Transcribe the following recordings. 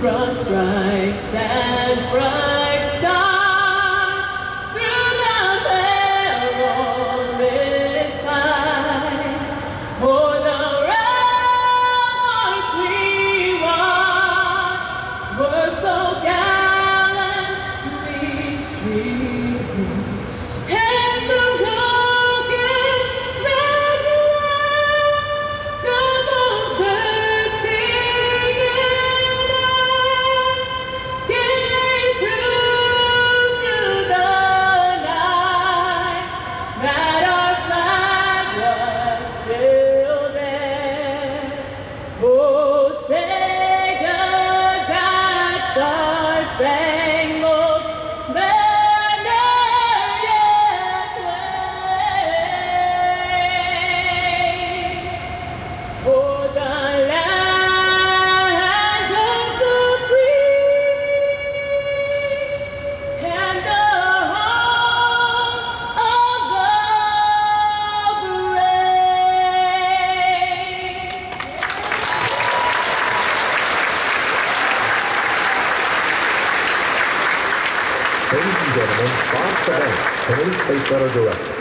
broad stripes and bright Director.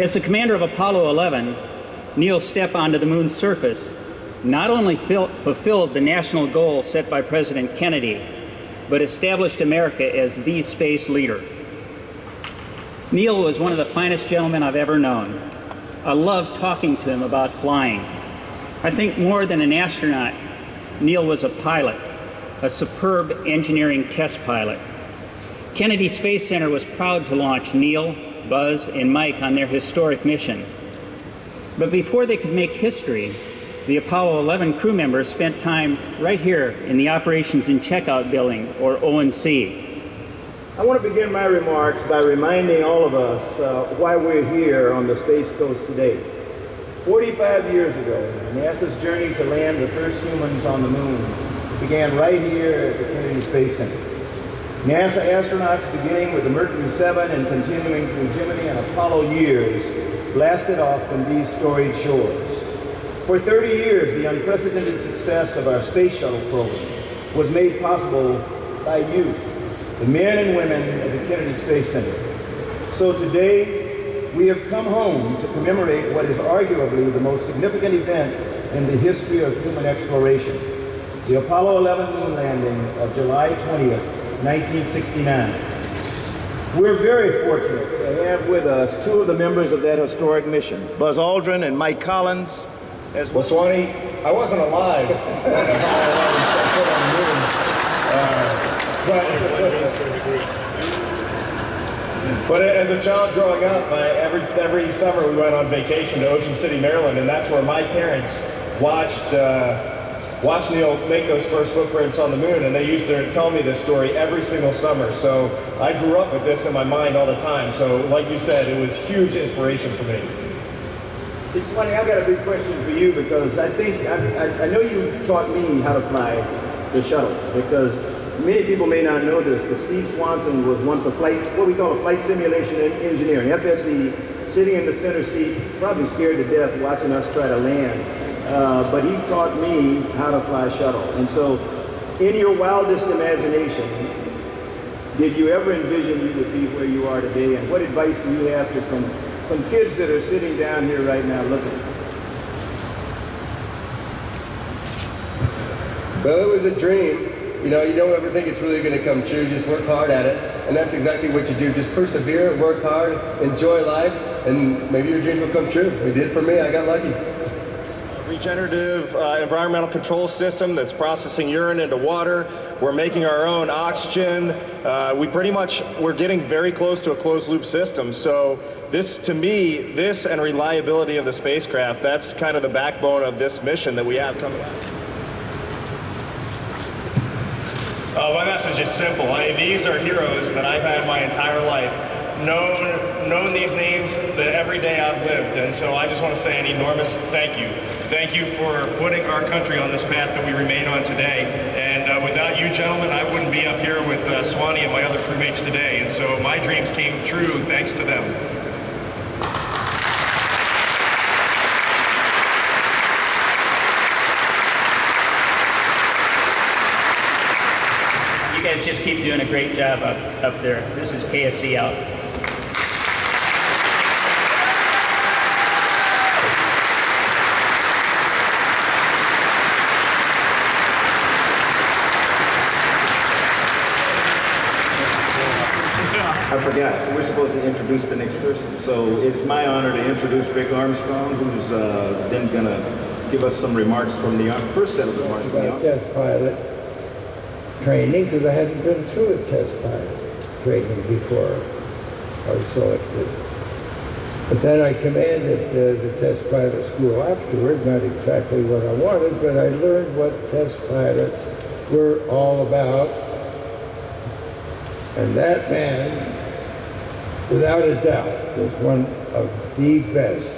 As the commander of Apollo 11, Neil's step onto the moon's surface not only fulfilled the national goal set by President Kennedy, but established America as the space leader. Neil was one of the finest gentlemen I've ever known. I loved talking to him about flying. I think more than an astronaut, Neil was a pilot, a superb engineering test pilot. Kennedy Space Center was proud to launch Neil, Buzz, and Mike on their historic mission. But before they could make history, the Apollo 11 crew members spent time right here in the Operations and Checkout Building, or O&C. I want to begin my remarks by reminding all of us uh, why we're here on the Space Coast today. 45 years ago, NASA's journey to land the first humans on the moon began right here at the Kennedy Space Center. NASA astronauts, beginning with the Mercury 7 and continuing through Gemini and Apollo years, blasted off from these storied shores. For 30 years, the unprecedented success of our space shuttle program was made possible by you, the men and women of the Kennedy Space Center. So today, we have come home to commemorate what is arguably the most significant event in the history of human exploration, the Apollo 11 moon landing of July 20th, 1969. We're very fortunate to have with us two of the members of that historic mission, Buzz Aldrin and Mike Collins, as Well, Swanee, I wasn't alive when Apollo 11 set foot on the moon. But, but as a child growing up, I, every every summer we went on vacation to Ocean City, Maryland, and that's where my parents watched uh, watched Neil make those first footprints on the moon, and they used to tell me this story every single summer. So I grew up with this in my mind all the time. So, like you said, it was huge inspiration for me. It's funny, I've got a big question for you because I think, I, I, know you taught me how to fly the shuttle because many people may not know this, but Steve Swanson was once a flight, what we call a flight simulation en- engineer, an FSE, sitting in the center seat, probably scared to death watching us try to land. Uh, but he taught me how to fly shuttle. And so, in your wildest imagination, did you ever envision you would be where you are today? And what advice do you have to some, some kids that are sitting down here right now looking? Well, it was a dream. You know, you don't ever think it's really going to come true. Just work hard at it. And that's exactly what you do. Just persevere, work hard, enjoy life, and maybe your dream will come true. It did for me. I got lucky. Regenerative uh, environmental control system that's processing urine into water. We're making our own oxygen. Uh, we pretty much, we're getting very close to a closed loop system. So this, to me, this and reliability of the spacecraft, that's kind of the backbone of this mission that we have coming up. Uh, my message is simple. I, these are heroes that I've had my entire life. Known, known these names the, every day I've lived, and so I just want to say an enormous thank you. Thank you for putting our country on this path that we remain on today. And uh, without you gentlemen, I wouldn't be up here with uh, Swanee and my other crewmates today. And so my dreams came true thanks to them. You guys just keep doing a great job up, up there. This is KSC out. I forgot, we're supposed to introduce the next person. So it's my honor to introduce Rick Armstrong, who's uh, then gonna give us some remarks from the, Ar- first set of remarks from the test pilot training because I hadn't been through a test pilot training before I was selected. But then I commanded uh, the test pilot school afterward, not exactly what I wanted, but I learned what test pilots were all about. And that man, without a doubt, was one of the best,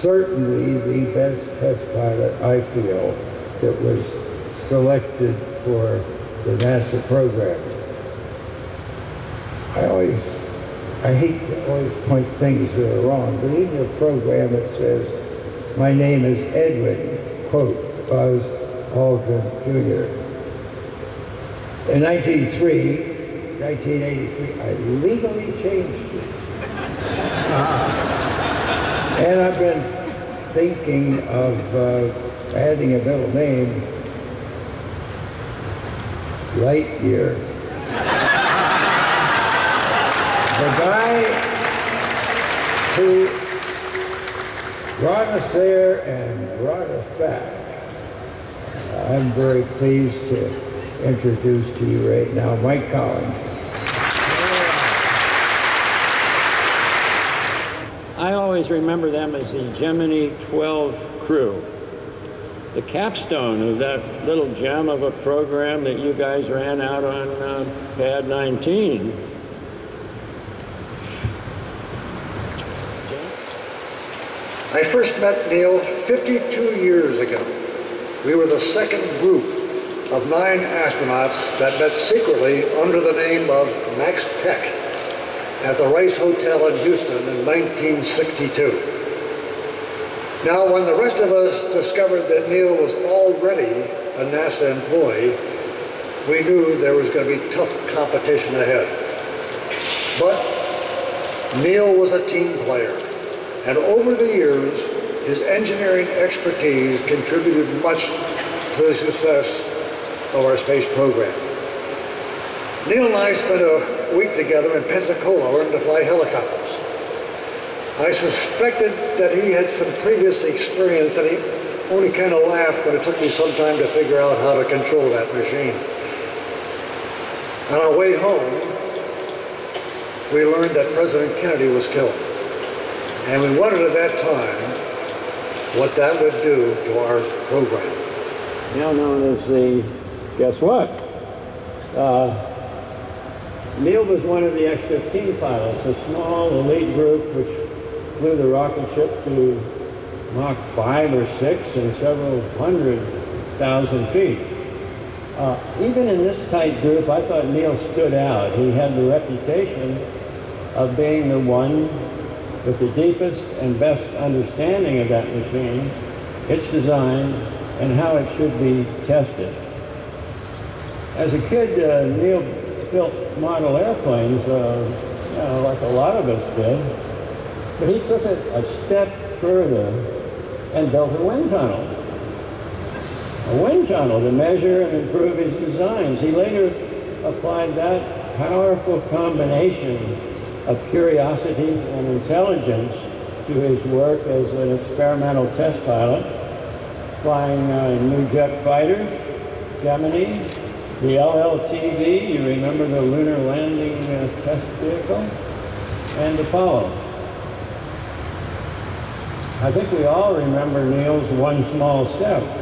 certainly the best test pilot I feel that was selected for the NASA program. I always, I hate to always point things that are wrong, but in your program it says, my name is Edwin, quote, Buzz Aldrin Jr. In 1903, 1983, I legally changed it. And I've been thinking of uh, adding a middle name, Lightyear. the guy who brought us there and brought us back. I'm very pleased to introduce to you right now Mike Collins. I always remember them as the Gemini 12 crew. The capstone of that little gem of a program that you guys ran out on uh, Pad 19. I first met Neil 52 years ago. We were the second group of nine astronauts that met secretly under the name of Max Peck at the Rice Hotel in Houston in 1962. Now, when the rest of us discovered that Neil was already a NASA employee, we knew there was going to be tough competition ahead. But Neil was a team player, and over the years, his engineering expertise contributed much to the success of our space program. Neil and I spent a week together in Pensacola learning to fly helicopters. I suspected that he had some previous experience and he only kind of laughed when it took me some time to figure out how to control that machine. On our way home, we learned that President Kennedy was killed. And we wondered at that time what that would do to our program. now known as the, guess what? Uh, Neil was one of the X-15 pilots, a small elite group which flew the rocket ship to Mach 5 or 6 and several hundred thousand feet. Uh, even in this tight group, I thought Neil stood out. He had the reputation of being the one with the deepest and best understanding of that machine, its design, and how it should be tested. As a kid, uh, Neil built model airplanes, uh, you know, like a lot of us did, but he took it a step further and built a wind tunnel. A wind tunnel to measure and improve his designs. He later applied that powerful combination of curiosity and intelligence to his work as an experimental test pilot flying uh, new jet fighters, Gemini, the LLTV, you remember the lunar landing uh, test vehicle, and Apollo. I think we all remember Neil's one small step.